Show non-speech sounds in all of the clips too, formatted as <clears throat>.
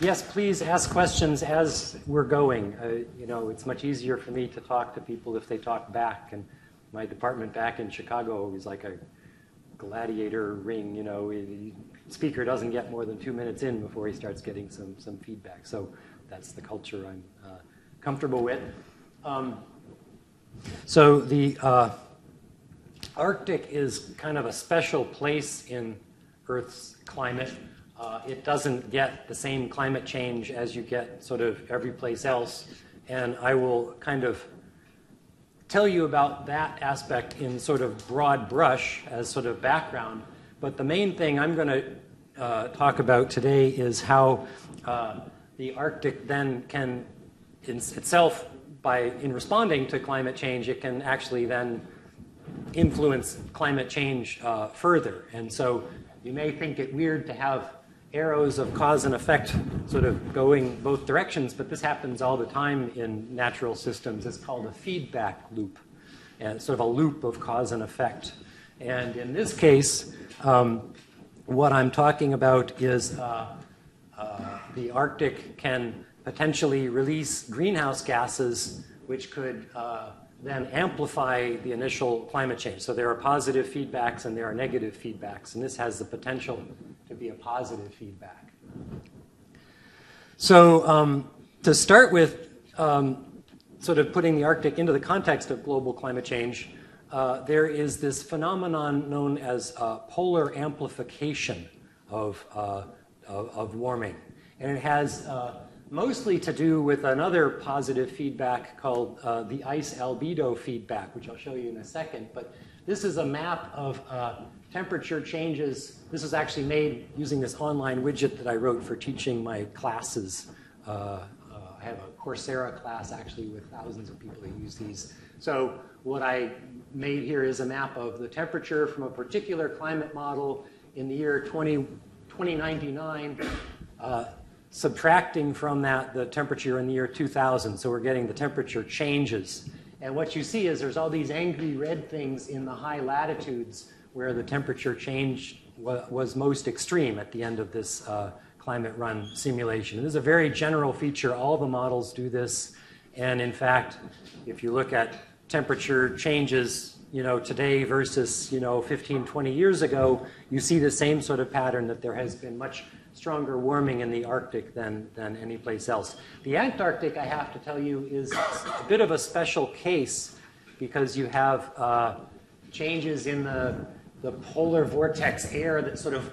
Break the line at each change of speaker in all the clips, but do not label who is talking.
yes, please ask questions as we're going. Uh, you know, it's much easier for me to talk to people if they talk back. And my department back in Chicago is like a gladiator ring. You know, the speaker doesn't get more than two minutes in before he starts getting some some feedback. So that's the culture I'm uh, comfortable with. Um, so the uh, Arctic is kind of a special place in Earth's climate. Uh, it doesn't get the same climate change as you get sort of every place else. And I will kind of tell you about that aspect in sort of broad brush as sort of background. But the main thing I'm going to uh, talk about today is how uh, the Arctic then can in itself, by in responding to climate change, it can actually then influence climate change uh, further. And so you may think it weird to have arrows of cause and effect sort of going both directions, but this happens all the time in natural systems. It's called a feedback loop, and sort of a loop of cause and effect. And in this case, um, what I'm talking about is uh, uh, the Arctic can potentially release greenhouse gases, which could uh, then amplify the initial climate change. So there are positive feedbacks and there are negative feedbacks, and this has the potential to be a positive feedback. So um, to start with, um, sort of putting the Arctic into the context of global climate change, uh, there is this phenomenon known as uh, polar amplification of, uh, of, of, warming. And it has uh, mostly to do with another positive feedback called uh, the ice albedo feedback, which I'll show you in a second. But this is a map of uh, temperature changes. This is actually made using this online widget that I wrote for teaching my classes. Uh, uh I have a Coursera class actually with thousands of people who use these. So what I made here is a map of the temperature from a particular climate model in the year 20, 2099 subtracting from that the temperature in the year 2000. So we're getting the temperature changes. And what you see is there's all these angry red things in the high latitudes where the temperature change was most extreme at the end of this uh, climate run simulation. And this is a very general feature. All the models do this. And in fact, if you look at temperature changes, you know, today versus, you know, 15, 20 years ago, you see the same sort of pattern that there has been much stronger warming in the Arctic than, than any place else. The Antarctic, I have to tell you, is a bit of a special case because you have uh, changes in the, the polar vortex air that sort of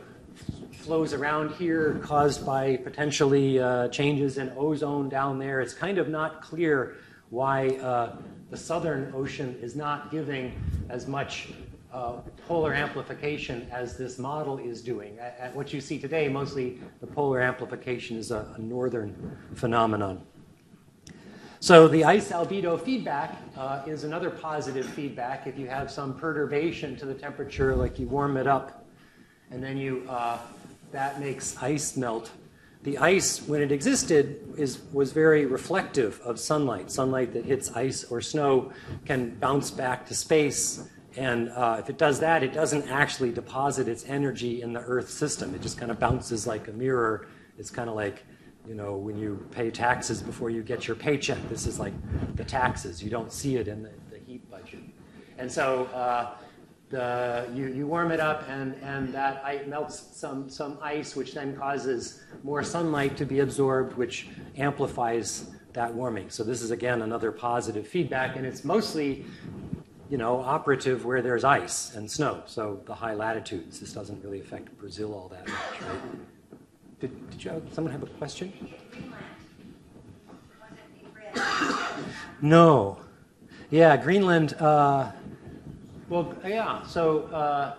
flows around here caused by potentially uh, changes in ozone down there. It's kind of not clear why uh, the Southern Ocean is not giving as much uh, polar amplification as this model is doing. At, what you see today, mostly the polar amplification is a, a northern phenomenon. So the ice albedo feedback uh, is another positive feedback. If you have some perturbation to the temperature, like you warm it up, and then you uh, that makes ice melt. The ice, when it existed, is, was very reflective of sunlight. Sunlight that hits ice or snow can bounce back to space and uh, if it does that, it doesn't actually deposit its energy in the Earth system. It just kind of bounces like a mirror. It's kind of like, you know, when you pay taxes before you get your paycheck. This is like the taxes. You don't see it in the, the heat budget. And so uh, the, you, you warm it up, and, and that melts some, some ice, which then causes more sunlight to be absorbed, which amplifies that warming. So this is again another positive feedback, and it's mostly you know, operative where there's ice and snow. So the high latitudes. This doesn't really affect Brazil all that much, right? Did, did you someone have a question? No. Yeah, Greenland. Uh, well, yeah. So uh,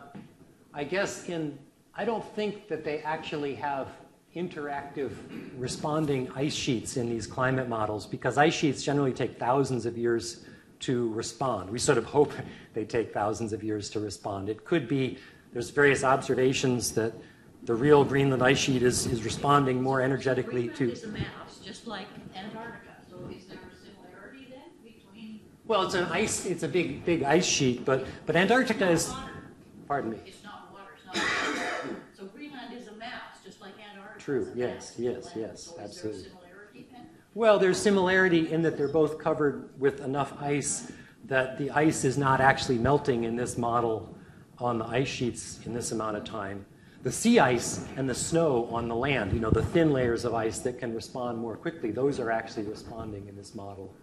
I guess in I don't think that they actually have interactive responding ice sheets in these climate models because ice sheets generally take thousands of years to respond. We sort of hope <laughs> they take thousands of years to respond. It could be, there's various observations that the real Greenland ice sheet is, is responding more energetically
Greenland
to.
is a mouse, just like Antarctica. So is there a similarity then between?
Well, it's an ice. It's a big, big ice sheet, but but Antarctica is.
Water.
Pardon me.
It's not water. It's not water. <coughs> so Greenland is a mouse, just like Antarctica.
True, yes, yes, yes,
So
absolutely. Well, there's similarity in that they're both covered with enough ice that the ice is not actually melting in this model on the ice sheets in this amount of time. The sea ice and the snow on the land, you know, the thin layers of ice that can respond more quickly, those are actually responding in this model.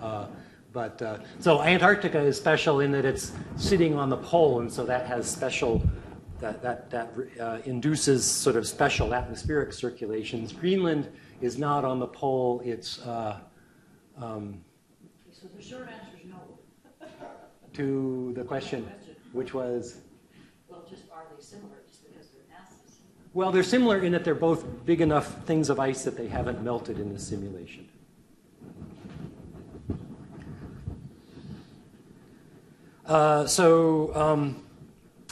Uh, but uh, so Antarctica is special in that it's sitting on the pole, and so that has special that that that uh, induces sort of special atmospheric circulations. Greenland is not on the pole; it's uh, um,
So the short answer is no.
to the question, which was
Well, just are they similar just because they're masses?
well, they're similar in that they're both big enough things of ice that they haven't melted in the simulation. Uh, so um,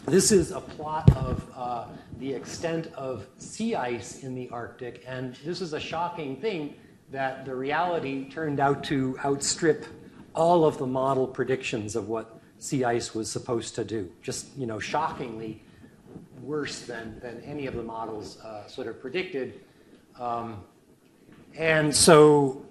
this is a plot of uh, the extent of sea ice in the Arctic, and this is a shocking thing that the reality turned out to outstrip all of the model predictions of what sea ice was supposed to do. Just you know, shockingly worse than than any of the models uh, sort of predicted. Um, and so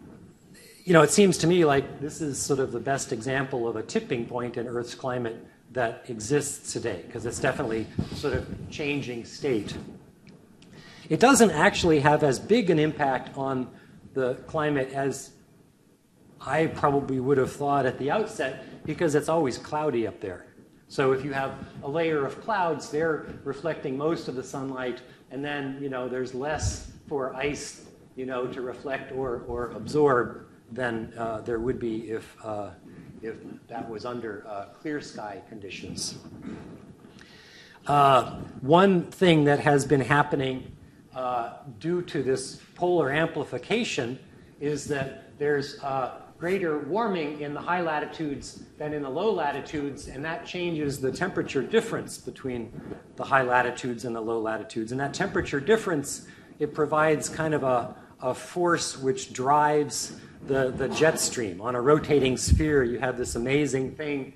you know, it seems to me like this is sort of the best example of a tipping point in Earth's climate that exists today, because it's definitely sort of changing state. It doesn't actually have as big an impact on the climate as I probably would have thought at the outset, because it's always cloudy up there. So if you have a layer of clouds, they're reflecting most of the sunlight, and then you know there's less for ice, you know, to reflect or, or absorb than uh, there would be if, uh, if that was under uh, clear sky conditions. Uh, one thing that has been happening uh, due to this polar amplification is that there's uh, greater warming in the high latitudes than in the low latitudes, and that changes the temperature difference between the high latitudes and the low latitudes. And that temperature difference, it provides kind of a, a force which drives the, the jet stream. On a rotating sphere, you have this amazing thing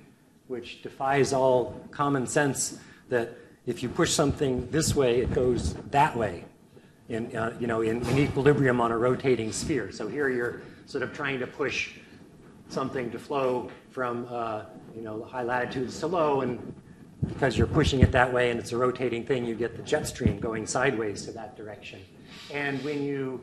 which defies all common sense that if you push something this way, it goes that way. In, uh, you know, in, in equilibrium on a rotating sphere. So here you're sort of trying to push something to flow from uh, you know high latitudes to low, and because you're pushing it that way and it's a rotating thing, you get the jet stream going sideways to that direction. And when you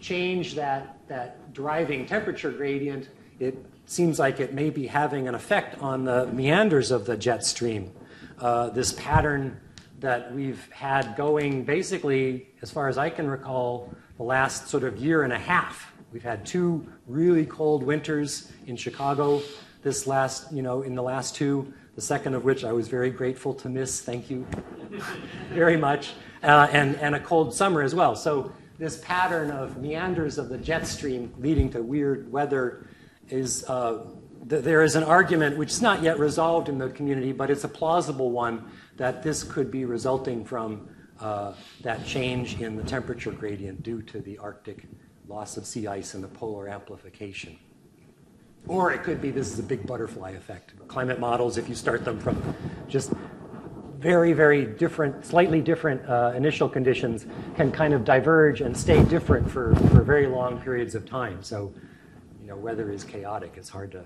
change that that driving temperature gradient, it seems like it may be having an effect on the meanders of the jet stream. Uh, this pattern that we've had going basically, as far as I can recall, the last sort of year and a half. We've had two really cold winters in Chicago this last, you know, in the last two, the second of which I was very grateful to miss. Thank you <laughs> very much. Uh, and, and a cold summer as well. So this pattern of meanders of the jet stream leading to weird weather is uh, th- there is an argument which is not yet resolved in the community, but it's a plausible one that this could be resulting from uh, that change in the temperature gradient due to the Arctic loss of sea ice and the polar amplification. Or it could be this is a big butterfly effect. Climate models, if you start them from just very, very different, slightly different uh, initial conditions, can kind of diverge and stay different for, for very long periods of time. So, you know, weather is chaotic. It's hard to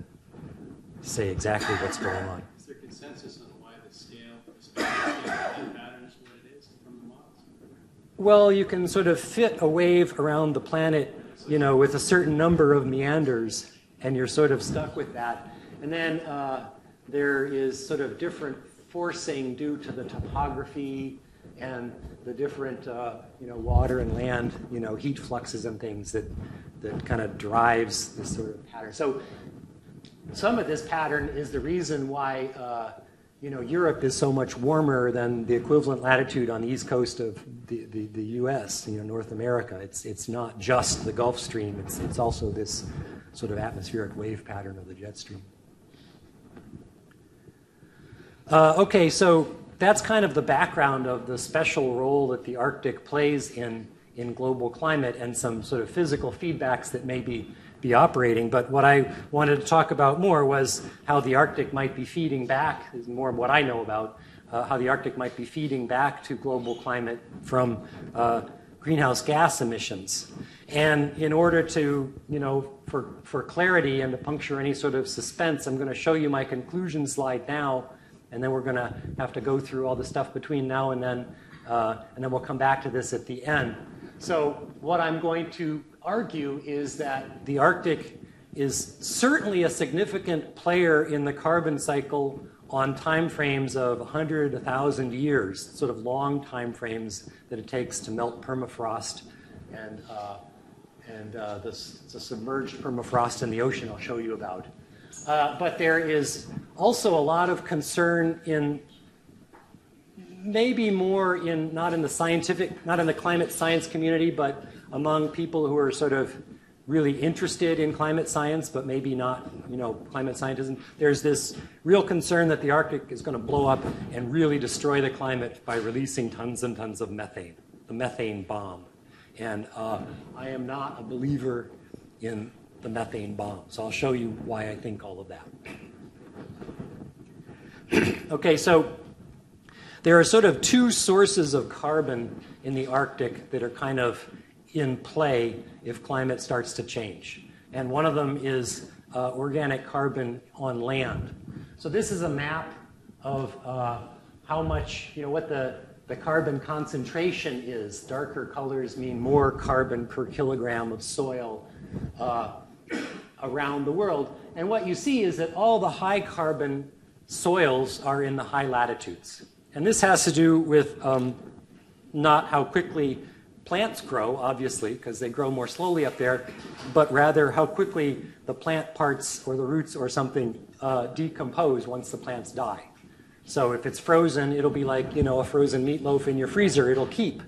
say exactly what's going on. <coughs>
Is there consensus on why the scale, the scale pattern is what it is from the models?
Well, you can sort of fit a wave around the planet, you know, with a certain number of meanders, and you're sort of stuck with that. And then uh, there is sort of different forcing due to the topography and the different, uh, you know, water and land, you know, heat fluxes and things that that kind of drives this sort of pattern. So some of this pattern is the reason why uh, you know Europe is so much warmer than the equivalent latitude on the east coast of the, the, the U.S. You know North America. It's it's not just the Gulf Stream. It's it's also this sort of atmospheric wave pattern of the jet stream. Uh, okay, so that's kind of the background of the special role that the Arctic plays in in global climate and some sort of physical feedbacks that may be be operating. But what I wanted to talk about more was how the Arctic might be feeding back, is more of what I know about, uh, how the Arctic might be feeding back to global climate from uh, greenhouse gas emissions. And in order to, you know, for, for clarity and to puncture any sort of suspense, I'm going to show you my conclusion slide now, and then we're going to have to go through all the stuff between now and then, uh, and then we'll come back to this at the end. So, what I'm going to argue is that the Arctic is certainly a significant player in the carbon cycle on time frames of 100, 1,000 years, sort of long time frames that it takes to melt permafrost and, uh, and uh, the, the, submerged permafrost in the ocean I'll show you about. Uh, but there is also a lot of concern in maybe more in not in the scientific, not in the climate science community, but among people who are sort of really interested in climate science, but maybe not, you know, climate scientism. There's this real concern that the Arctic is going to blow up and really destroy the climate by releasing tons and tons of methane, the methane bomb. And uh, I am not a believer in the methane bombs. I'll show you why I think all of that. <clears throat> okay, so there are sort of two sources of carbon in the Arctic that are kind of in play if climate starts to change. And one of them is uh, organic carbon on land. So this is a map of uh, how much, you know, what the, the carbon concentration is. Darker colors mean more carbon per kilogram of soil uh, around the world. And what you see is that all the high carbon soils are in the high latitudes. And this has to do with um, not how quickly plants grow, obviously, because they grow more slowly up there, but rather how quickly the plant parts or the roots or something uh, decompose once the plants die. So if it's frozen, it'll be like, you know, a frozen meatloaf in your freezer, it'll keep.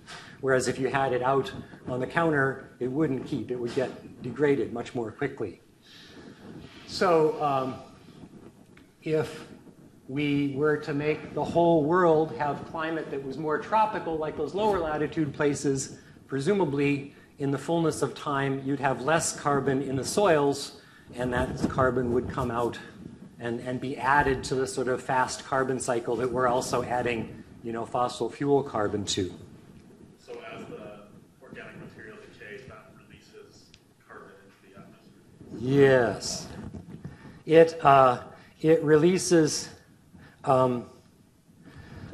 Whereas if you had it out on the counter, it wouldn't keep. It would get degraded much more quickly. So um, if we were to make the whole world have climate that was more tropical, like those lower latitude places, presumably in the fullness of time, you'd have less carbon in the soils, and that carbon would come out and, and be added to the sort of fast carbon cycle that we're also adding, you know, fossil fuel carbon to.
So as the organic material decays, that releases carbon into the atmosphere.
Yes, it uh, it releases. Um,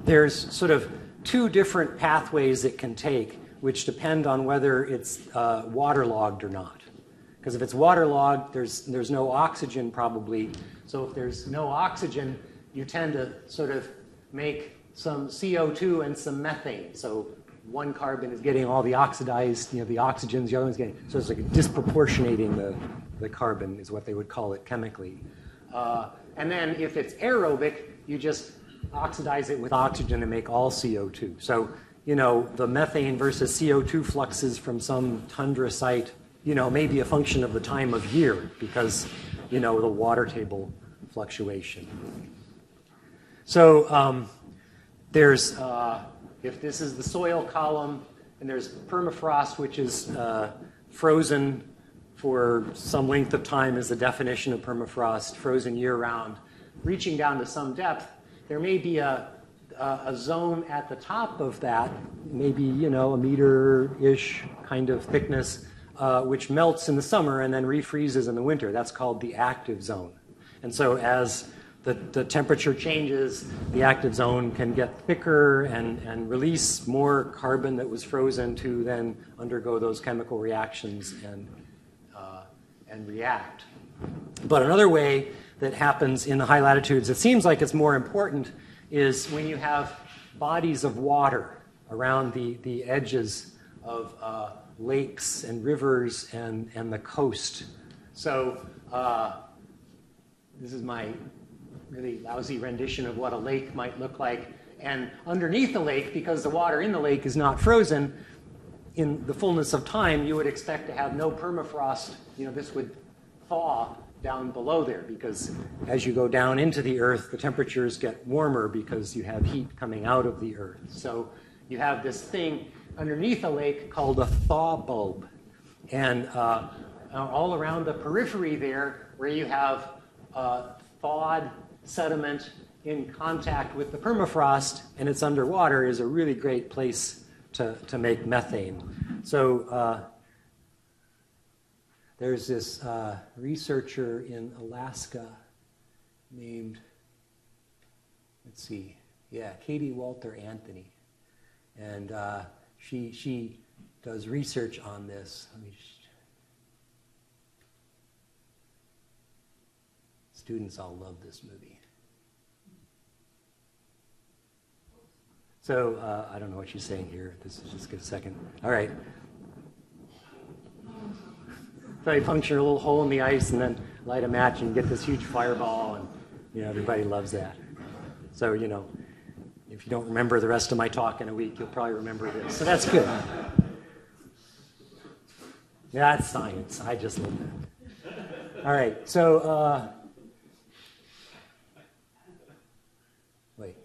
there's sort of two different pathways it can take which depend on whether it's uh, waterlogged or not. Because if it's waterlogged, there's, there's no oxygen probably. So if there's no oxygen, you tend to sort of make some CO2 and some methane. So one carbon is getting all the oxidized, you know, the oxygens, the other one's getting, so it's like disproportionating the, the carbon is what they would call it chemically. Uh, and then if it's aerobic, you just oxidize it with oxygen and make all CO2. So you know, the methane versus CO2 fluxes from some tundra site, you know, may be a function of the time of year because, you know, the water table fluctuation. So um, there's, uh, if this is the soil column, and there's permafrost, which is uh, frozen for some length of time is the definition of permafrost, frozen year round, reaching down to some depth, there may be a uh, a zone at the top of that, maybe you know a meter-ish kind of thickness, uh, which melts in the summer and then refreezes in the winter. That's called the active zone. And so as the, the temperature changes, the active zone can get thicker and, and release more carbon that was frozen to then undergo those chemical reactions and, and react. But another way that happens in the high latitudes, it seems like it's more important is when you have bodies of water around the, the edges of uh, lakes and rivers and, and the coast. So, uh, this is my really lousy rendition of what a lake might look like. And underneath the lake, because the water in the lake is not frozen, in the fullness of time, you would expect to have no permafrost. You know, this would thaw down below there because as you go down into the earth, the temperatures get warmer because you have heat coming out of the earth. So you have this thing underneath a lake called a thaw bulb. And uh, all around the periphery there, where you have uh, thawed sediment in contact with the permafrost and it's underwater, is a really great place to, to make methane. So uh, there's this uh, researcher in Alaska named, let's see, yeah, Katey Walter Anthony. And uh, she, she does research on this. Let me just, students all love this movie. So uh, I don't know what she's saying here. This is just a second. All right. So you puncture a little hole in the ice and then light a match and get this huge fireball, and you know everybody loves that. So you know, if you don't remember the rest of my talk in a week, you'll probably remember this. So that's good. That's science. I just love that. All right. So. Uh, wait.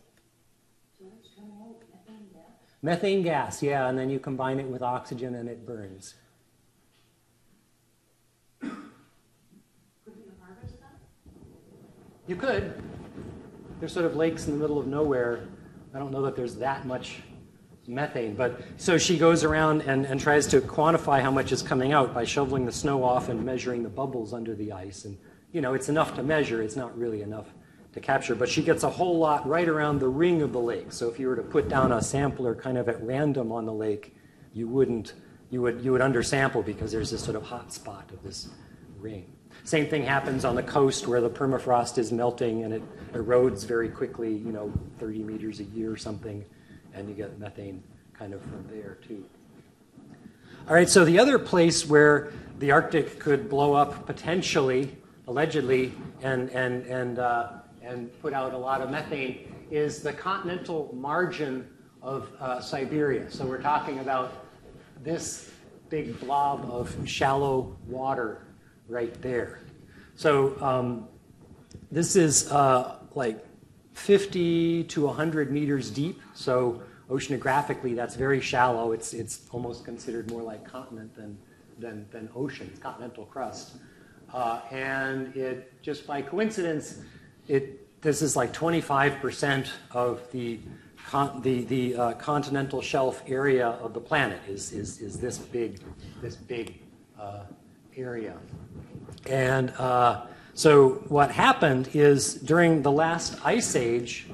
Methane gas, yeah, and then you combine it with oxygen and it burns. You could. There's sort of lakes in the middle of nowhere. I don't know that there's that much methane, but so she goes around and, and tries to quantify how much is coming out by shoveling the snow off and measuring the bubbles under the ice. And, you know, it's enough to measure, it's not really enough to capture, but she gets a whole lot right around the ring of the lake. So if you were to put down a sampler kind of at random on the lake, you wouldn't, you would, you would undersample because there's this sort of hot spot of this ring. Same thing happens on the coast where the permafrost is melting and it erodes very quickly, you know, 30 meters a year or something, and you get methane kind of from there too. All right, so the other place where the Arctic could blow up potentially, allegedly, and, and, and, uh, and put out a lot of methane is the continental margin of uh, Siberia. So we're talking about this big blob of shallow water right there. So um, this is uh, like 50 to 100 meters deep. So oceanographically, that's very shallow. It's, it's almost considered more like continent than, than, than ocean, it's continental crust. Uh, and it, just by coincidence, it, this is like 25% of the, con- the, the uh, continental shelf area of the planet is, is, is this big, this big uh, area. And uh, so what happened is during the last ice age,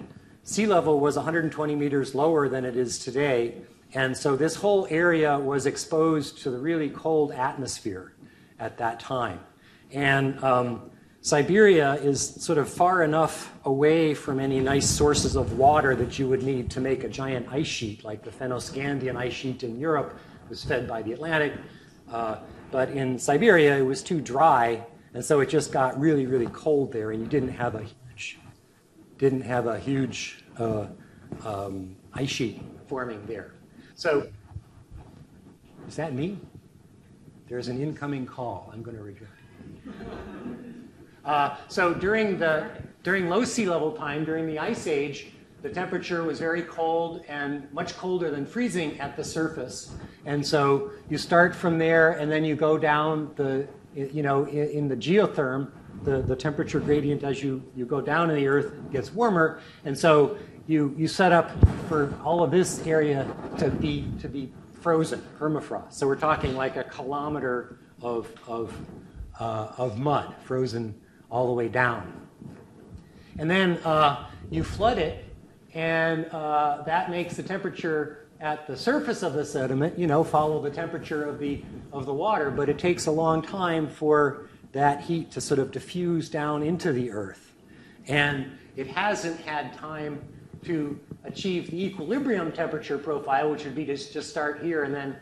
sea level was 120 meters lower than it is today. And so this whole area was exposed to the really cold atmosphere at that time. And um, Siberia is sort of far enough away from any nice sources of water that you would need to make a giant ice sheet, like the Fennoscandian ice sheet in Europe was fed by the Atlantic. Uh, but in Siberia, it was too dry, and so it just got really, really cold there, and you didn't have a huge, didn't have a huge uh, um, ice sheet forming there. So, is that me? There's an incoming call. I'm going to reject. Uh, so during the during low sea level time, during the ice age, the temperature was very cold and much colder than freezing at the surface. And so you start from there and then you go down the, you know, in, in the geotherm, the, the temperature gradient as you, you go down in the earth gets warmer. And so you, you set up for all of this area to be, to be frozen, permafrost. So we're talking like a kilometer of, of, uh, of mud frozen all the way down. And then uh, you flood it and uh, that makes the temperature at the surface of the sediment, you know, follow the temperature of the of the water, but it takes a long time for that heat to sort of diffuse down into the earth. And it hasn't had time to achieve the equilibrium temperature profile, which would be to just start here and then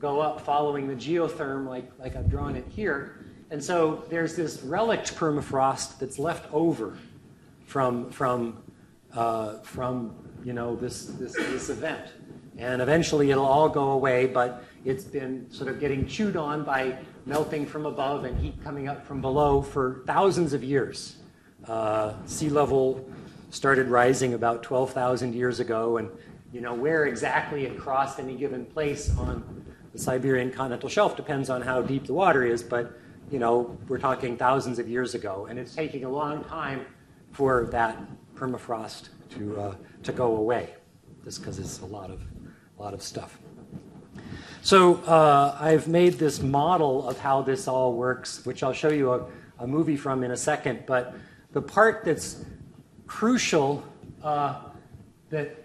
go up following the geotherm like, like I've drawn it here. And so there's this relict permafrost that's left over from, from uh, from you know this, this this event, and eventually it'll all go away. But it's been sort of getting chewed on by melting from above and heat coming up from below for thousands of years. Uh, sea level started rising about 12,000 years ago, and you know where exactly it crossed any given place on the Siberian continental shelf depends on how deep the water is, but you know we're talking thousands of years ago, and it's taking a long time for that permafrost to, uh, to go away, just because it's a lot of, a lot of stuff. So uh, I've made this model of how this all works, which I'll show you a, a movie from in a second. But the part that's crucial uh, that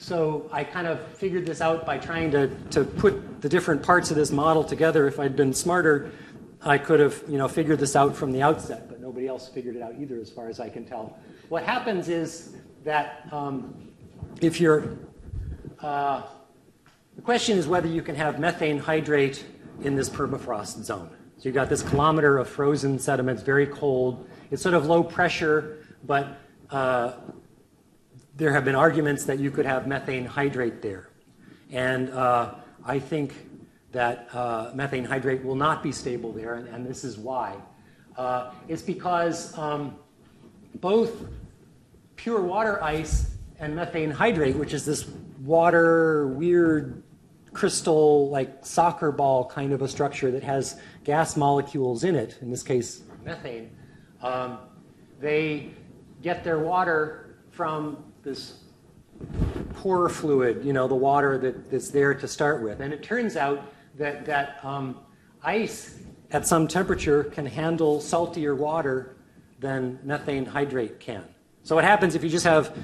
so I kind of figured this out by trying to, to put the different parts of this model together. If I'd been smarter, I could have you know figured this out from the outset, but nobody else figured it out either, as far as I can tell. What happens is that um, if you're uh, the question is whether you can have methane hydrate in this permafrost zone. So you've got this kilometer of frozen sediments, very cold. It's sort of low pressure, but uh, there have been arguments that you could have methane hydrate there. And uh, I think that uh, methane hydrate will not be stable there, and, and this is why. Uh, it's because um, both pure water ice and methane hydrate, which is this water, weird crystal, like soccer ball kind of a structure that has gas molecules in it, in this case, methane, um, they get their water from this pore fluid, you know, the water that, that's there to start with. And it turns out that, that um, ice at some temperature can handle saltier water than methane hydrate can. So what happens if you just have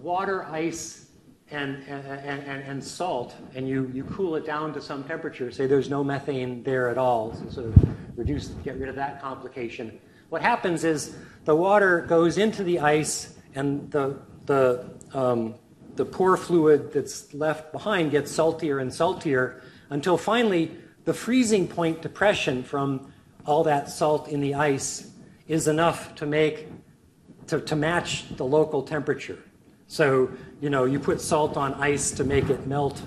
water, ice, and, and, and, and, salt, and you, you cool it down to some temperature, say there's no methane there at all, so sort of reduce, get rid of that complication. What happens is the water goes into the ice, and the the, um, the pore fluid that's left behind gets saltier and saltier until finally the freezing point depression from all that salt in the ice is enough to make to, to match the local temperature. So, you know, you put salt on ice to make it melt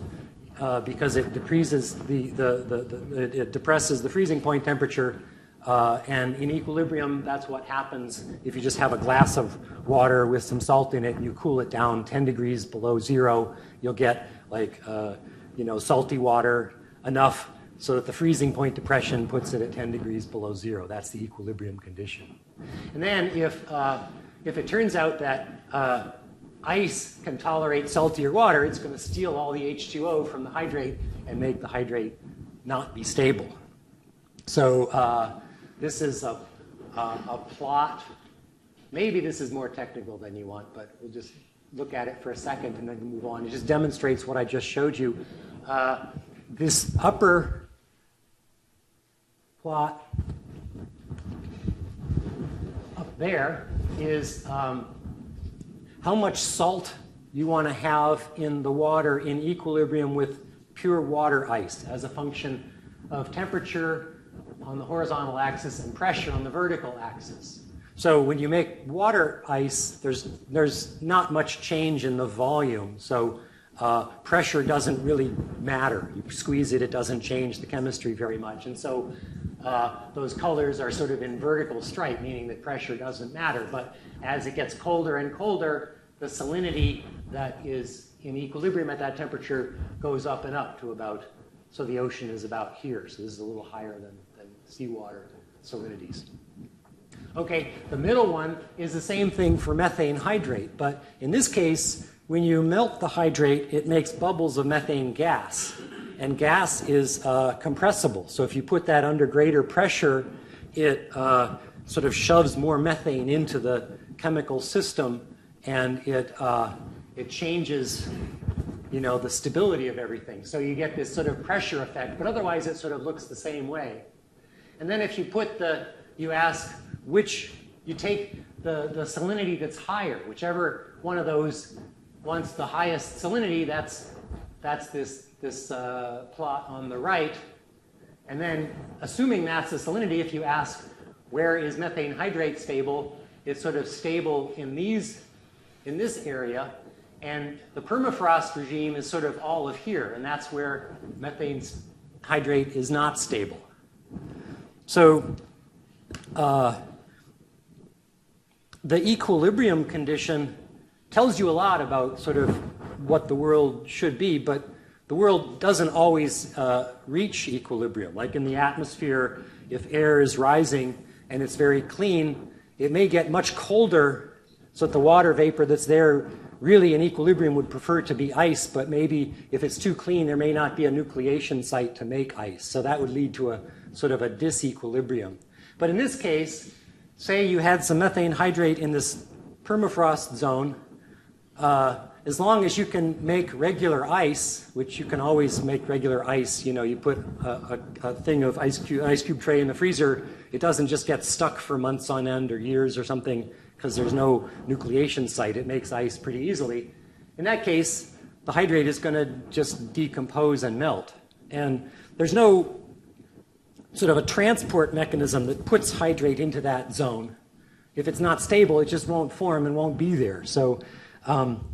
uh, because it depresses the, the, the, the, it depresses the freezing point temperature uh, and in equilibrium, that's what happens if you just have a glass of water with some salt in it and you cool it down 10 degrees below zero. You'll get like, uh, you know, salty water enough so that the freezing point depression puts it at 10 degrees below zero. That's the equilibrium condition. And then if, uh, if it turns out that uh, ice can tolerate saltier water, it's going to steal all the H2O from the hydrate and make the hydrate not be stable. So uh, this is a, a, a plot. Maybe this is more technical than you want, but we'll just look at it for a second and then move on. It just demonstrates what I just showed you. Uh, this upper plot up there is um, how much salt you want to have in the water in equilibrium with pure water ice as a function of temperature on the horizontal axis and pressure on the vertical axis. So when you make water ice, there's, there's not much change in the volume. So uh, pressure doesn't really matter. You squeeze it, it doesn't change the chemistry very much. And so uh, those colors are sort of in vertical stripe, meaning that pressure doesn't matter. But as it gets colder and colder, the salinity that is in equilibrium at that temperature goes up and up to about, so the ocean is about here. So this is a little higher than seawater salinities. Okay, the middle one is the same thing for methane hydrate, but in this case, when you melt the hydrate, it makes bubbles of methane gas. And gas is uh, compressible. So if you put that under greater pressure, it uh, sort of shoves more methane into the chemical system and it, uh, it changes you know, the stability of everything. So you get this sort of pressure effect, but otherwise it sort of looks the same way. And then if you put the, you ask which, you take the, the salinity that's higher, whichever one of those wants the highest salinity, that's, that's this, this uh, plot on the right. And then assuming that's the salinity, if you ask where is methane hydrate stable, it's sort of stable in these, in this area. And the permafrost regime is sort of all of here, and that's where methane hydrate is not stable. So uh, the equilibrium condition tells you a lot about sort of what the world should be, but the world doesn't always uh, reach equilibrium. Like in the atmosphere, if air is rising and it's very clean, it may get much colder so that the water vapor that's there really in equilibrium would prefer to be ice, but maybe if it's too clean, there may not be a nucleation site to make ice. So that would lead to a sort of a disequilibrium. But in this case, say you had some methane hydrate in this permafrost zone, uh, as long as you can make regular ice, which you can always make regular ice, you know, you put a, a, a thing of ice cube, ice cube tray in the freezer, it doesn't just get stuck for months on end or years or something because there's no nucleation site. It makes ice pretty easily. In that case, the hydrate is going to just decompose and melt. And there's no sort of a transport mechanism that puts hydrate into that zone. If it's not stable, it just won't form and won't be there. So um,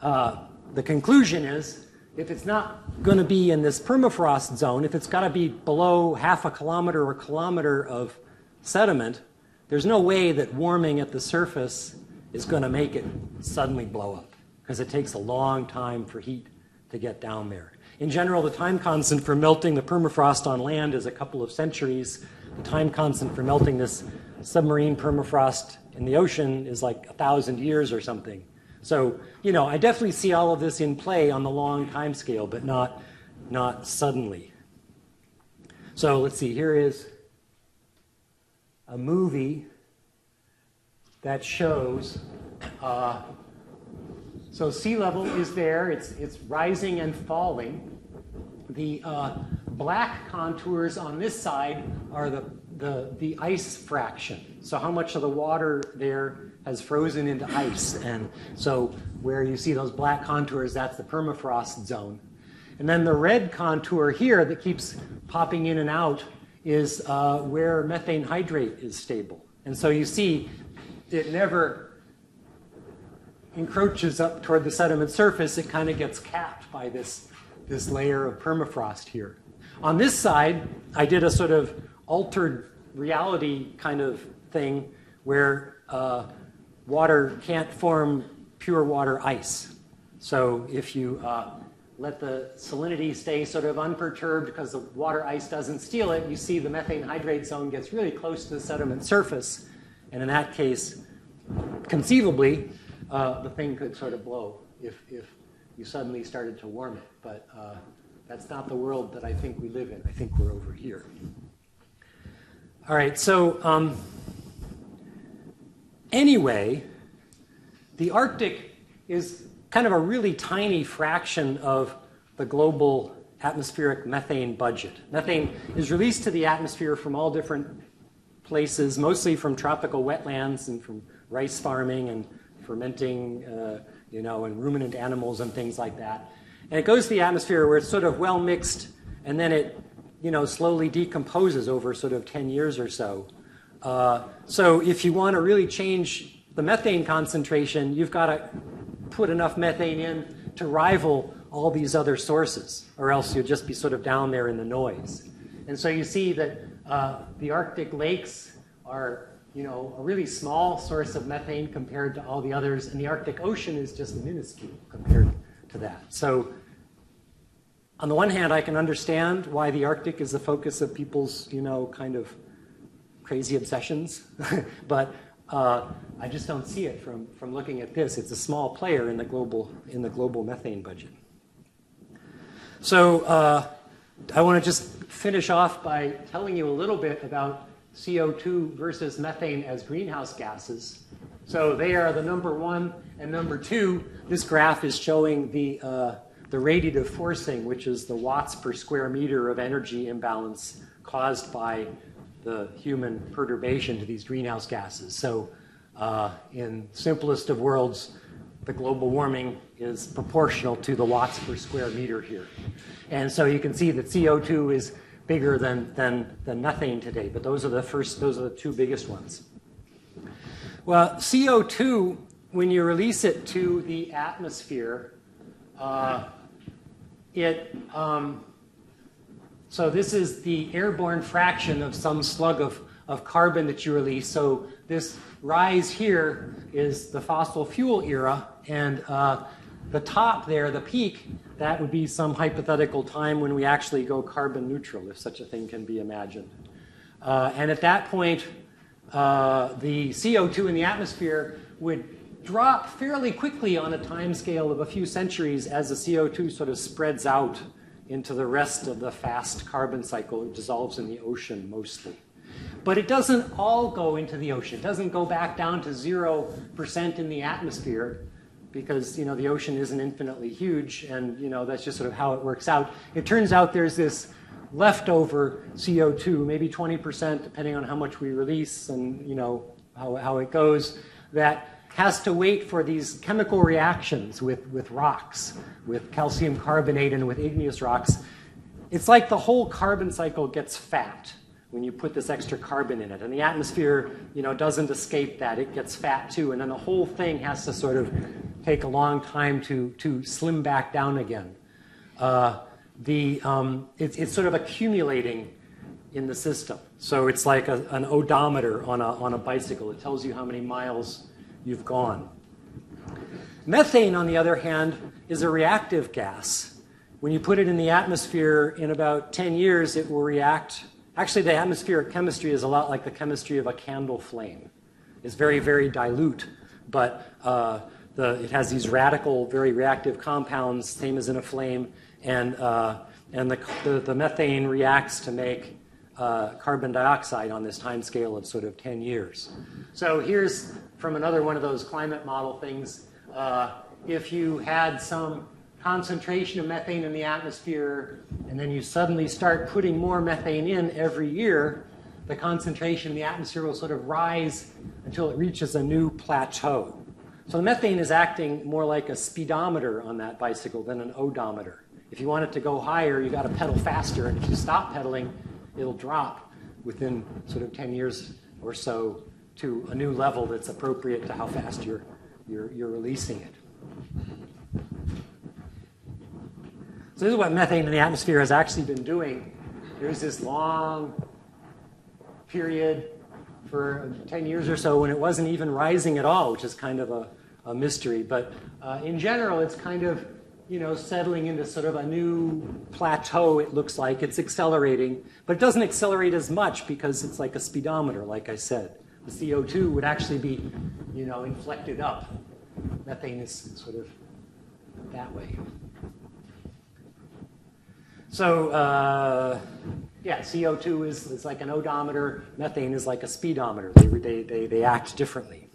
uh, the conclusion is if it's not going to be in this permafrost zone, if it's got to be below half a kilometer or a kilometer of sediment, there's no way that warming at the surface is going to make it suddenly blow up because it takes a long time for heat to get down there. In general, the time constant for melting the permafrost on land is a couple of centuries. The time constant for melting this submarine permafrost in the ocean is like a thousand years or something. So, you know, I definitely see all of this in play on the long time scale, but not, not suddenly. So let's see, here is a movie that shows uh, so sea level is there, it's, it's rising and falling. The uh, black contours on this side are the, the, the ice fraction. So how much of the water there has frozen into ice. And so where you see those black contours, that's the permafrost zone. And then the red contour here that keeps popping in and out is uh, where methane hydrate is stable. And so you see it never encroaches up toward the sediment surface, it kind of gets capped by this, this layer of permafrost here. On this side, I did a sort of altered reality kind of thing where uh, water can't form pure water ice. So if you uh, let the salinity stay sort of unperturbed because the water ice doesn't steal it, you see the methane hydrate zone gets really close to the sediment surface. And in that case, conceivably, uh, the thing could sort of blow if, if you suddenly started to warm it. But uh, that's not the world that I think we live in. I think we're over here. All right, so um, anyway, the Arctic is kind of a really tiny fraction of the global atmospheric methane budget. Methane is released to the atmosphere from all different places, mostly from tropical wetlands and from rice farming and fermenting, uh, you know, and ruminant animals and things like that. And it goes to the atmosphere where it's sort of well mixed, and then it, you know, slowly decomposes over sort of 10 years or so. Uh, so if you want to really change the methane concentration, you've got to put enough methane in to rival all these other sources, or else you'll just be sort of down there in the noise. And so you see that uh, the Arctic lakes are you know, a really small source of methane compared to all the others, and the Arctic Ocean is just minuscule compared to that. So, on the one hand, I can understand why the Arctic is the focus of people's, you know, kind of crazy obsessions, <laughs> but uh, I just don't see it from, from looking at this. It's a small player in the global in the global methane budget. So, uh, I want to just finish off by telling you a little bit about CO2 versus methane as greenhouse gases. So they are the number one and number two. This graph is showing the, uh, the radiative forcing, which is the watts per square meter of energy imbalance caused by the human perturbation to these greenhouse gases. So uh, in simplest of worlds, the global warming is proportional to the watts per square meter here. And so you can see that CO2 is bigger than, than, than methane today, but those are the first, those are the two biggest ones. Well, CO2, when you release it to the atmosphere, uh, it, um, so this is the airborne fraction of some slug of, of carbon that you release. So this rise here is the fossil fuel era, and uh, the top there, the peak, that would be some hypothetical time when we actually go carbon neutral, if such a thing can be imagined. Uh, and at that point, uh, the CO2 in the atmosphere would drop fairly quickly on a time scale of a few centuries as the CO2 sort of spreads out into the rest of the fast carbon cycle. It dissolves in the ocean mostly. But it doesn't all go into the ocean. It doesn't go back down to 0% in the atmosphere because you know the ocean isn't infinitely huge and you know that's just sort of how it works out. It turns out there's this leftover CO2, maybe 20% depending on how much we release and you know how, how it goes, that has to wait for these chemical reactions with, with rocks, with calcium carbonate and with igneous rocks. It's like the whole carbon cycle gets fat when you put this extra carbon in it. And the atmosphere, you know, doesn't escape that. It gets fat too. And then the whole thing has to sort of take a long time to, to slim back down again. Uh, the, um, it's, it's sort of accumulating in the system. So it's like a, an odometer on a, on a bicycle. It tells you how many miles you've gone. Methane, on the other hand, is a reactive gas. When you put it in the atmosphere in about 10 years, it will react. Actually, the atmospheric chemistry is a lot like the chemistry of a candle flame. It's very, very dilute, but uh, the, it has these radical, very reactive compounds, same as in a flame, and, uh, and the, the, the, methane reacts to make uh, carbon dioxide on this time scale of sort of 10 years. So here's from another one of those climate model things. Uh, if you had some concentration of methane in the atmosphere and then you suddenly start putting more methane in every year, the concentration in the atmosphere will sort of rise until it reaches a new plateau. So the methane is acting more like a speedometer on that bicycle than an odometer. If you want it to go higher, you've got to pedal faster, and if you stop pedaling, it'll drop within sort of 10 years or so to a new level that's appropriate to how fast you're, you're, you're releasing it. So this is what methane in the atmosphere has actually been doing. There's this long period for 10 years or so when it wasn't even rising at all, which is kind of a, a mystery. But uh, in general, it's kind of you know settling into sort of a new plateau. It looks like it's accelerating, but it doesn't accelerate as much because it's like a speedometer, like I said. The CO2 would actually be you know inflected up. Methane is sort of that way. So. Uh, yeah, CO2 is, is like an odometer, methane is like a speedometer. They, they, they, they act differently.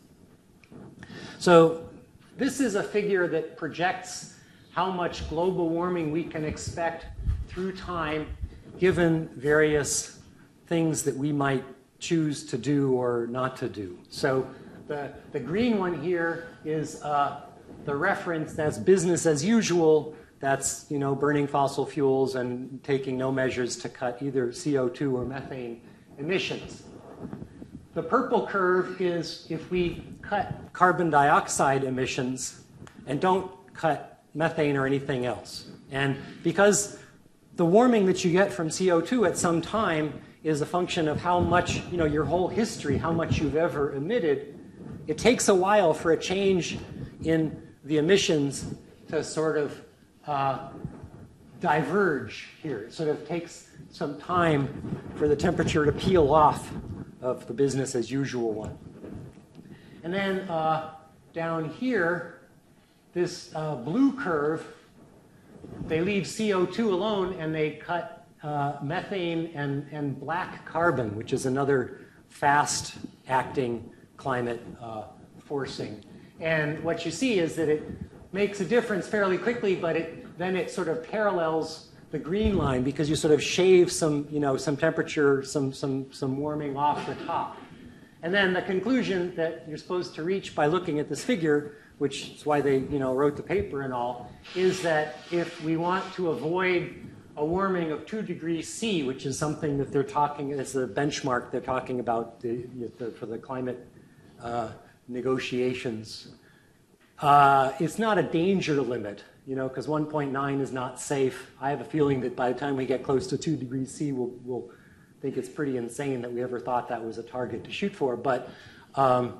So, this is a figure that projects how much global warming we can expect through time given various things that we might choose to do or not to do. So, the, the green one here is uh, the reference that's business as usual that's you know burning fossil fuels and taking no measures to cut either CO2 or methane emissions. The purple curve is if we cut carbon dioxide emissions and don't cut methane or anything else. And because the warming that you get from CO2 at some time is a function of how much, you know, your whole history, how much you've ever emitted, it takes a while for a change in the emissions to sort of uh, diverge here. It sort of takes some time for the temperature to peel off of the business as usual one. And then uh, down here, this uh, blue curve, they leave CO2 alone and they cut uh, methane and, and black carbon, which is another fast acting climate uh, forcing. And what you see is that it makes a difference fairly quickly, but it, then it sort of parallels the green line because you sort of shave some, you know, some temperature, some, some, some warming off the top. And then the conclusion that you're supposed to reach by looking at this figure, which is why they, you know, wrote the paper and all, is that if we want to avoid a warming of 2 degrees C, which is something that they're talking, it's a benchmark they're talking about the, the, for the climate uh, negotiations uh, it's not a danger limit, you know, because 1.9 is not safe. I have a feeling that by the time we get close to 2 degrees C, we'll, we'll think it's pretty insane that we ever thought that was a target to shoot for. But um,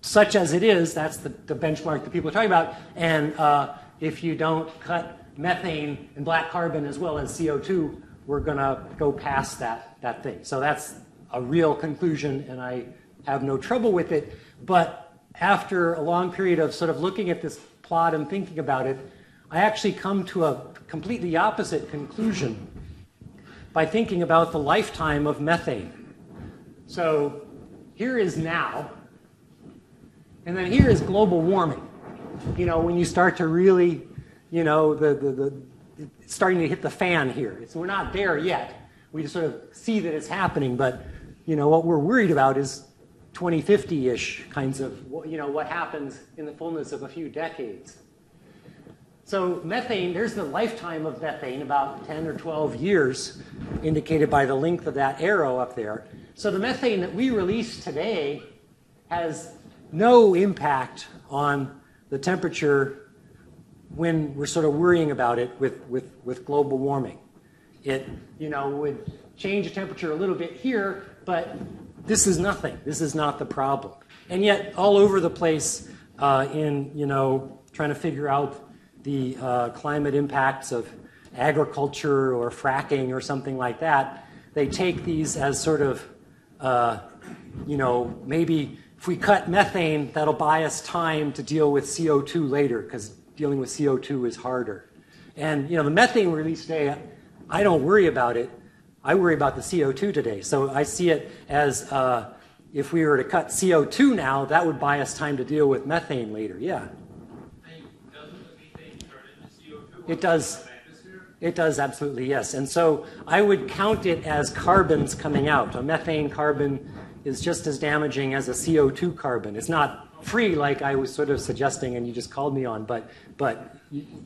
such as it is, that's the, the, benchmark that people are talking about. And uh, if you don't cut methane and black carbon as well as CO2, we're going to go past that, that thing. So that's a real conclusion, and I have no trouble with it. But after a long period of sort of looking at this plot and thinking about it, I actually come to a completely opposite conclusion by thinking about the lifetime of methane. So here is now, and then here is global warming. You know, when you start to really, you know, the, the, the it's starting to hit the fan here. It's, we're not there yet. We just sort of see that it's happening, but you know what we're worried about is 2050-ish kinds of, you know, what happens in the fullness of a few decades. So methane, there's the lifetime of methane, about 10 or 12 years, indicated by the length of that arrow up there. So the methane that we release today has no impact on the temperature when we're sort of worrying about it with, with, with global warming. It, you know, would change the temperature a little bit here, but this is nothing. This is not the problem. And yet, all over the place uh, in, you know, trying to figure out the uh, climate impacts of agriculture or fracking or something like that, they take these as sort of, uh, you know, maybe if we cut methane, that'll buy us time to deal with CO2 later because dealing with CO2 is harder. And, you know, the methane release today, I don't worry about it. I worry about the CO2 today. So I see it as uh, if we were to cut CO2 now, that would buy us time to deal with methane later. Yeah. It does. It does, absolutely, yes. And so I would count it as carbons coming out. A methane carbon is just as damaging as a CO2 carbon. It's not free like I was sort of suggesting and you just called me on, but, but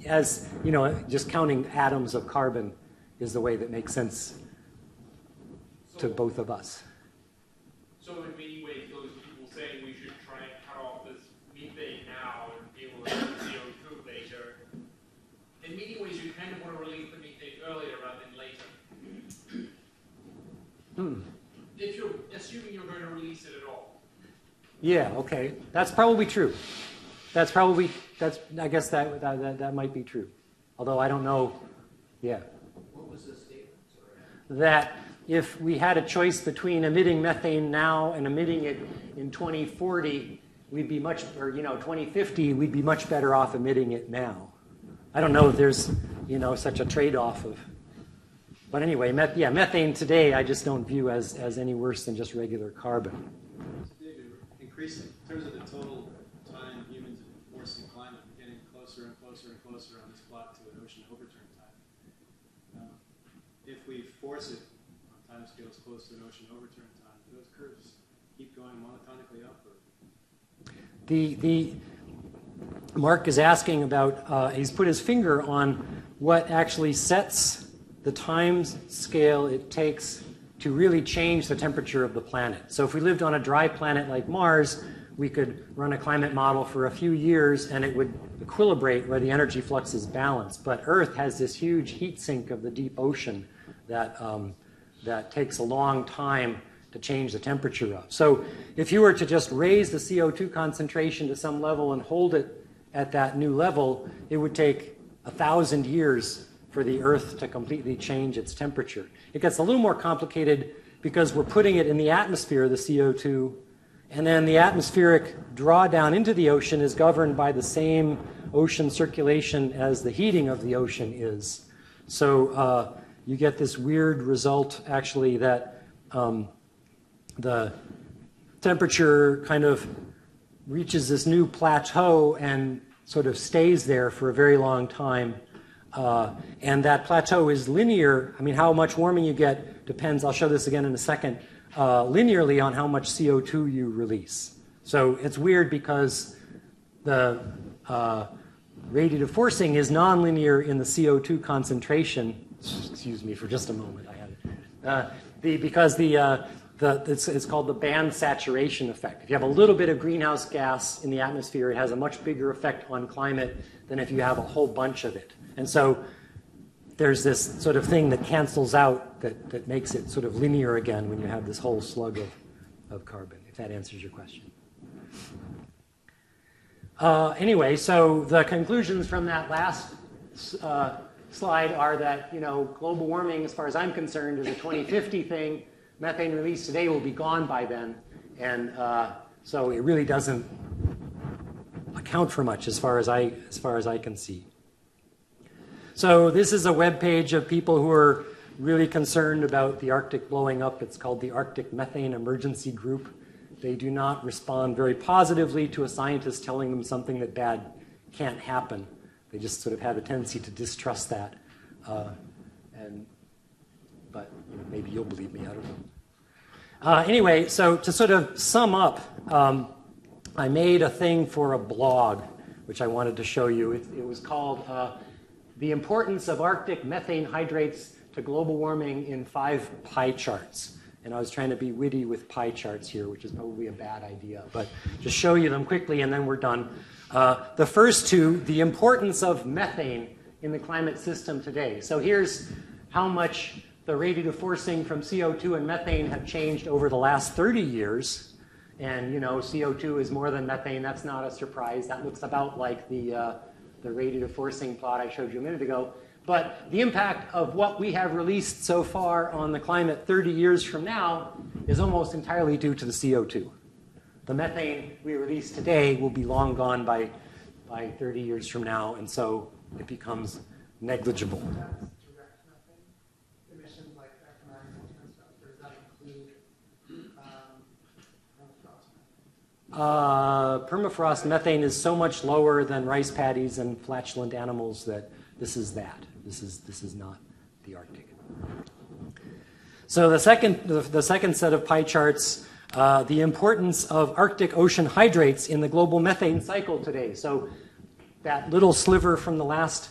as, you know, just counting atoms of carbon is the way that makes sense to both of us.
So in many ways, those people saying we should try and cut off this methane now and be able to use CO2 later, in many ways, you kind of want to release the methane earlier rather than later.
Hmm.
If you're assuming you're going to release it at all.
Yeah, okay. That's probably true. That's probably, that's, I guess that, that, that, that might be true. Although I don't know, yeah.
What was the statement? Sorry.
That if we had a choice between emitting methane now and emitting it in 2040, we'd be much, or you know, 2050, we'd be much better off emitting it now. I don't know if there's, you know, such a trade-off of. But anyway, yeah, methane today I just don't view as, as any worse than just regular carbon.
Increasing in terms of the total time humans are forcing climate, we're getting closer and closer and closer on this plot to an ocean overturn time. Um, if we force it on time scales close to an ocean overturn time, those curves keep going monotonically upward.
The, the, Mark is asking about, uh, he's put his finger on what actually sets the time scale it takes to really change the temperature of the planet. So if we lived on a dry planet like Mars, we could run a climate model for a few years and it would equilibrate where the energy flux is balanced. But Earth has this huge heat sink of the deep ocean that, um, that takes a long time to change the temperature of. So if you were to just raise the CO2 concentration to some level and hold it at that new level, it would take a thousand years for the Earth to completely change its temperature. It gets a little more complicated because we're putting it in the atmosphere, the CO2, and then the atmospheric drawdown into the ocean is governed by the same ocean circulation as the heating of the ocean is. So uh, you get this weird result, actually, that um, the temperature kind of reaches this new plateau and sort of stays there for a very long time. Uh, and that plateau is linear. I mean, how much warming you get depends, I'll show this again in a second, uh, linearly on how much CO2 you release. So it's weird because the uh, radiative forcing is nonlinear in the CO2 concentration. Excuse me for just a moment. I had it. Uh, the, because the, uh, the, it's, it's, called the band saturation effect. If you have a little bit of greenhouse gas in the atmosphere, it has a much bigger effect on climate than if you have a whole bunch of it. And so there's this sort of thing that cancels out that, that makes it sort of linear again when you have this whole slug of, of carbon, if that answers your question. Uh, anyway, so the conclusions from that last uh, slide are that, you know, global warming, as far as I'm concerned, is a 2050 thing. Methane release today will be gone by then. And uh, so it really doesn't account for much as far as I, as far as I can see. So this is a web page of people who are really concerned about the Arctic blowing up. It's called the Arctic Methane Emergency Group. They do not respond very positively to a scientist telling them something that bad can't happen. They just sort of have a tendency to distrust that. Uh, and, but you know, maybe you'll believe me, I don't know. Uh, anyway, so to sort of sum up, um, I made a thing for a blog, which I wanted to show you. It, it was called uh, The Importance of Arctic Methane Hydrates to Global Warming in Five Pie Charts. And I was trying to be witty with pie charts here, which is probably a bad idea, but just show you them quickly and then we're done. Uh, the first two, the importance of methane in the climate system today. So here's how much the radiative forcing from CO2 and methane have changed over the last 30 years. And you know, CO2 is more than methane. That's not a surprise. That looks about like the uh, the radiative forcing plot I showed you a minute ago. But the impact of what we have released so far on the climate 30 years from now is almost entirely due to the CO2. The methane we release today will be long gone by, by 30 years from now, and so it becomes negligible.
direct methane emissions like economic and stuff, or does that include um, permafrost methane?
Uh, permafrost methane is so much lower than rice paddies and flatulent animals that this is that. This is, this is not the Arctic. So the second, the, second set of pie charts, uh, the importance of Arctic ocean hydrates in the global methane cycle today. So that little sliver from the last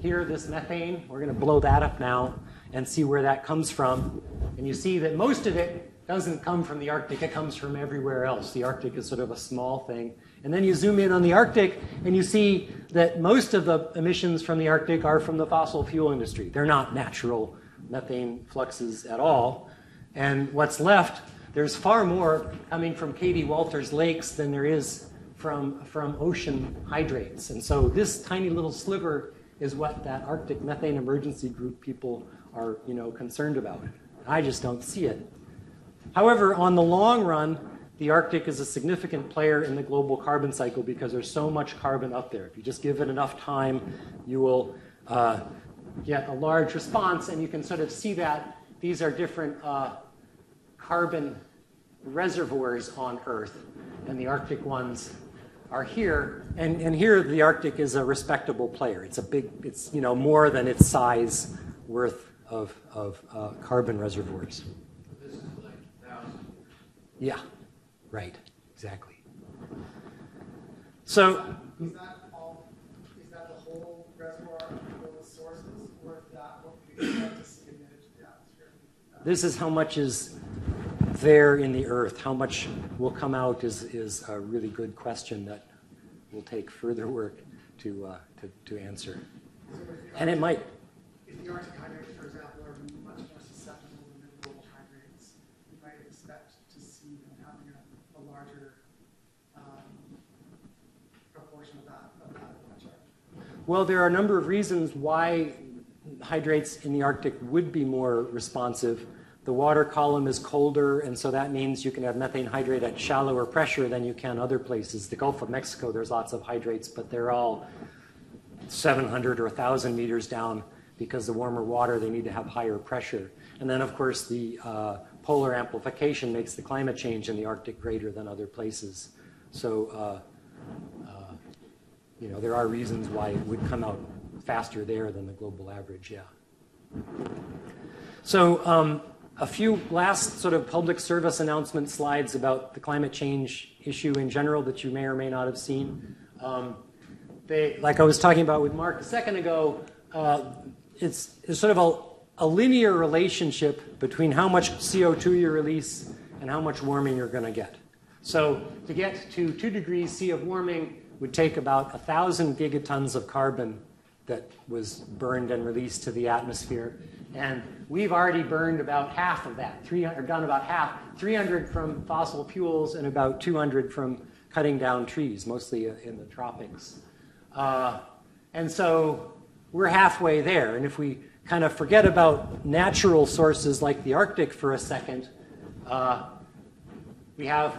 here, this methane, we're going to blow that up now and see where that comes from. And you see that most of it doesn't come from the Arctic, it comes from everywhere else. The Arctic is sort of a small thing. And then you zoom in on the Arctic and you see that most of the emissions from the Arctic are from the fossil fuel industry. They're not natural methane fluxes at all. And what's left, there's far more coming from Katey Walter's lakes than there is from, from ocean hydrates. And so this tiny little sliver is what that Arctic methane emergency group people are, you know, concerned about. I just don't see it. However, on the long run, the Arctic is a significant player in the global carbon cycle because there's so much carbon up there. If you just give it enough time, you will uh, get a large response, and you can sort of see that these are different uh, carbon reservoirs on Earth, and the Arctic ones are here. And, and here, the Arctic is a respectable player. It's a big, it's you know more than its size worth of, of uh, carbon reservoirs.
This is like thousand.
Yeah, right, exactly. So,
Is that all, is that the whole reservoir of those sources, or is that what we expect to see emitted to the atmosphere?
this is how much is there in the earth. How much will come out is, is a really good question that will take further work to, uh, to, to answer.
So
And it might,
If the Arctic hydrates, for example, are much more susceptible than the global hydrates, you might expect to see them having a, a larger um, proportion of that, of that chart.
Well, there are a number of reasons why hydrates in the Arctic would be more responsive. The water column is colder, and so that means you can have methane hydrate at shallower pressure than you can other places. The Gulf of Mexico, there's lots of hydrates, but they're all 700 or 1,000 meters down because the warmer water, they need to have higher pressure. And then, of course, the uh, polar amplification makes the climate change in the Arctic greater than other places. So, uh, uh, you know, there are reasons why it would come out faster there than the global average, yeah. So, um, a few last sort of public service announcement slides about the climate change issue in general that you may or may not have seen. Um, they, like I was talking about with Mark a second ago, uh, it's, it's sort of a, a linear relationship between how much CO2 you release and how much warming you're going to get. So to get to two degrees C of warming would take about a thousand gigatons of carbon that was burned and released to the atmosphere. And we've already burned about half of that, 300, done about half, 300 from fossil fuels and about 200 from cutting down trees, mostly in the tropics. Uh, and so we're halfway there. And if we kind of forget about natural sources like the Arctic for a second, uh, we have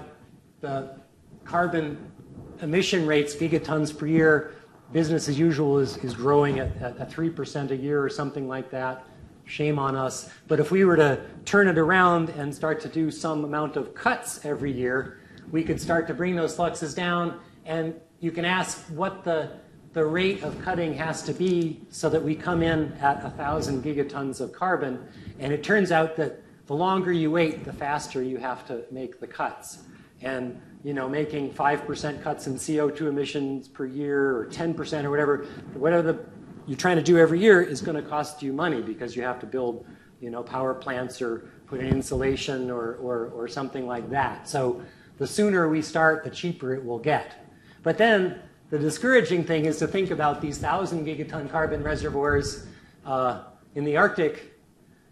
the carbon emission rates, gigatons per year, business as usual is, is growing at, at, at 3% a year or something like that. Shame on us. But if we were to turn it around and start to do some amount of cuts every year, we could start to bring those fluxes down. And you can ask what the, the rate of cutting has to be so that we come in at 1,000 gigatons of carbon. And it turns out that the longer you wait, the faster you have to make the cuts. And you know, making 5% cuts in CO2 emissions per year or 10% or whatever, whatever the, you're trying to do every year is going to cost you money because you have to build, you know, power plants or put in insulation or, or, or something like that. So the sooner we start, the cheaper it will get. But then the discouraging thing is to think about these 1,000 gigaton carbon reservoirs uh, in the Arctic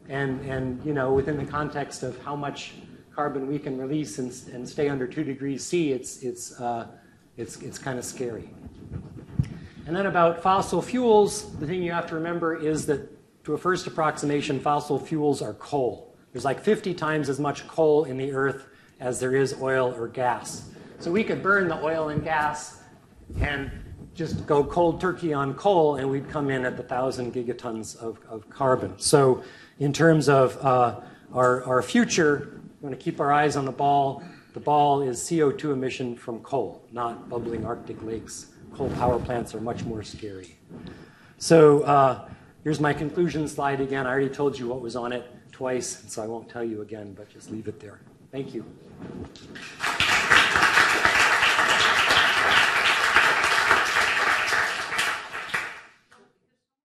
and, and, you know, within the context of how much carbon we can release and, and stay under two degrees C, it's, it's, uh, it's, it's kind of scary. And then about fossil fuels, the thing you have to remember is that to a first approximation, fossil fuels are coal. There's like 50 times as much coal in the earth as there is oil or gas. So we could burn the oil and gas and just go cold turkey on coal, and we'd come in at the thousand gigatons of, of carbon. So, in terms of uh, our, our future, we want to keep our eyes on the ball. The ball is CO2 emission from coal, not bubbling Arctic lakes. Coal power plants are much more scary. So uh, here's my conclusion slide again. I already told you what was on it twice, so I won't tell you again, but just leave it there. Thank you.